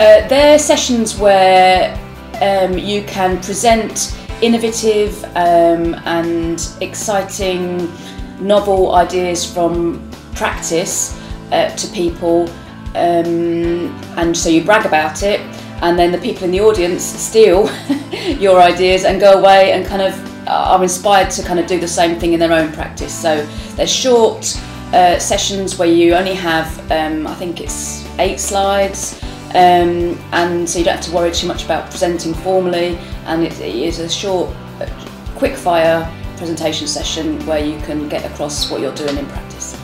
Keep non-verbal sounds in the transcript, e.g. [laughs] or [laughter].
they're sessions where um, you can present innovative um, and exciting novel ideas from practice uh, to people um, and so you brag about it and then the people in the audience steal [laughs] your ideas and go away and kind of are inspired to kind of do the same thing in their own practice. So they're short uh, sessions where you only have um, I think it's eight slides um, and so you don't have to worry too much about presenting formally. And it, it is a short quick fire presentation session where you can get across what you're doing in practice